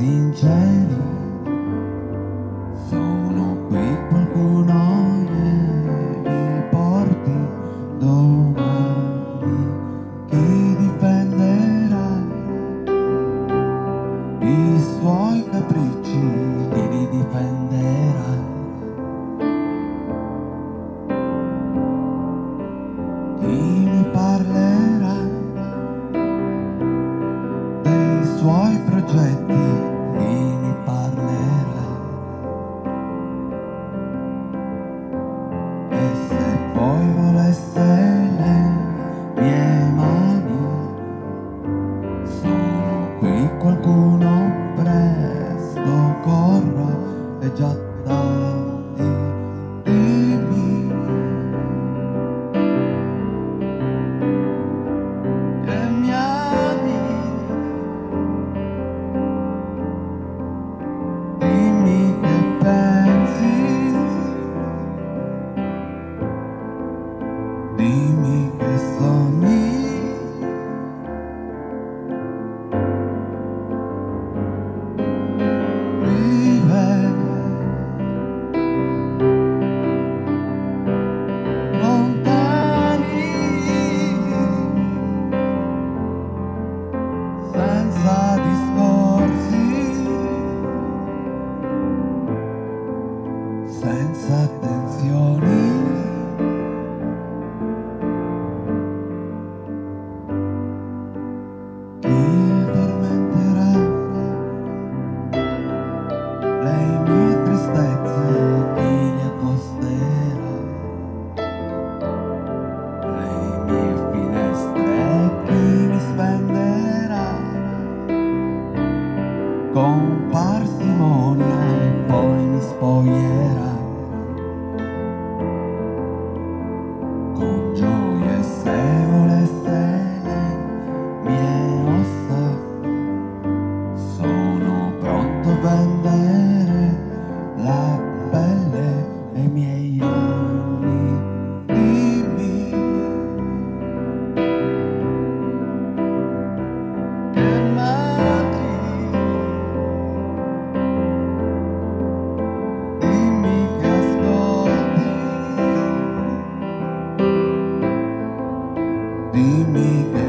sinceri. Sono qui qualcuno che mi porti domani. Chi difenderà i suoi capricci? Chi li difenderà? Chi mi parlerà dei suoi progetti e se poi volesse le mie mani sono qui qualcuno presto corro è già tardi name bom Pai. Be me.